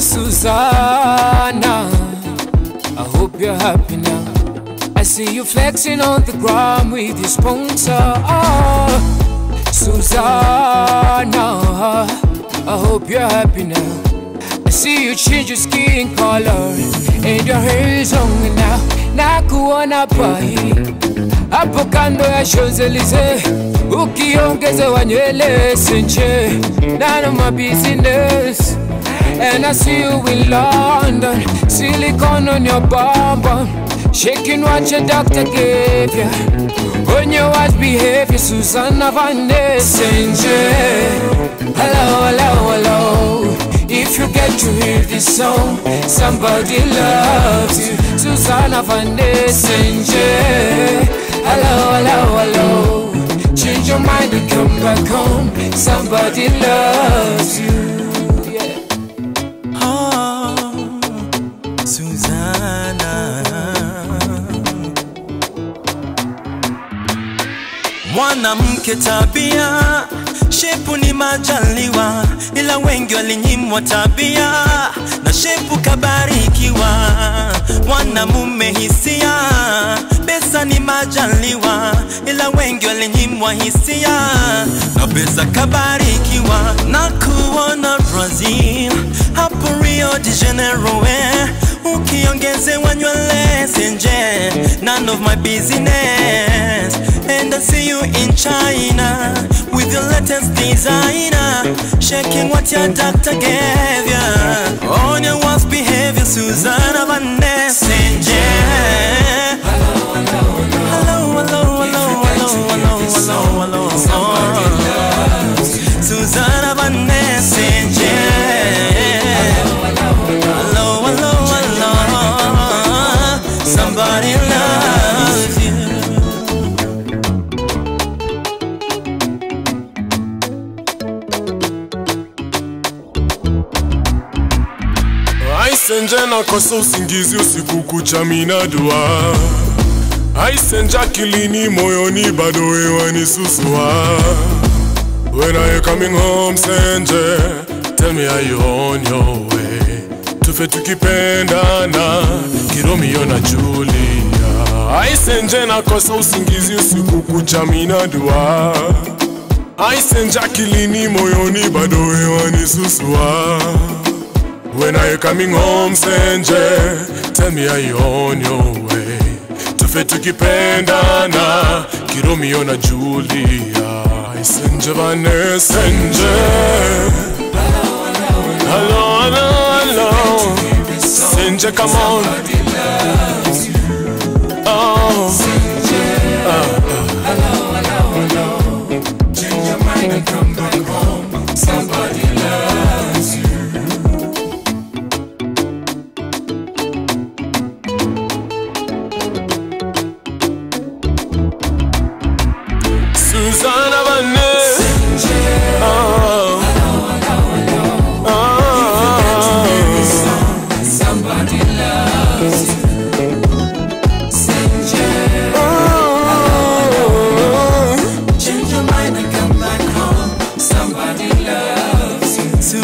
Suzanna, I hope you're happy now. I see you flexing on the ground with your sponsor. Oh, Suzanna, I hope you're happy now. I see you change your skin color and your hair is long now. Nakuona pai hapo kando ya Champs-Elysees ukiongezewa nywele senche none my business and I see you in London silicone on your bum bum shaking what your doctor gave ya. On your worst behavior Suzanna Van Senche hello hello hello. If you get to hear this song somebody loves you. Suzanna Van Senche hello hello hello. Change your mind and come back home. Somebody loves Mwanamke tabia, shepu ni majaliwa, ila wengi walinyimwa tabia na shepu kabarikiwa. Mwanamume hisia, pesa ni majaliwa, ila wengi walinyimwa hisia na pesa kabarikiwa. Na kuona Brazil, hapo Rio de Janeiro, eh, ukiongezewa nywele senje, none of my business. And I see you in China with your latest designer, shaking what your doctor gave ya. On your worst behavior, Suzanna Van Senje. Hello, hello, hello, hello, hello, hello, hello. Aisenje nakosa usingizi usiku kucha minadua Aisenja kilini moyoni bado wewe ni susua. When are you coming home Senje Tell me are you on your way? Tufe tukipendana Kiromio na Julia. Aisenje nakosa usingizi usiku kucha minadua Aisenja kilini moyoni bado wewe ni susua When are you coming home Senje? Tell me are you on your way? Tufe tukipendana Kiromeo na Julia Senje vane Senje Hello, hello, hello Senje come on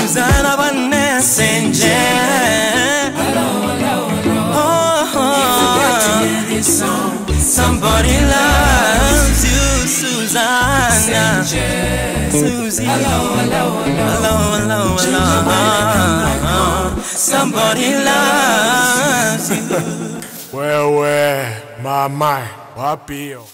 you. Suzanna Van Senje. Oh, Hear this song. somebody loves you, Suzanna. Susie. Hello, hello, hello. Hello, hello, hello. Somebody loves you. Wewe mama wapi hiyo?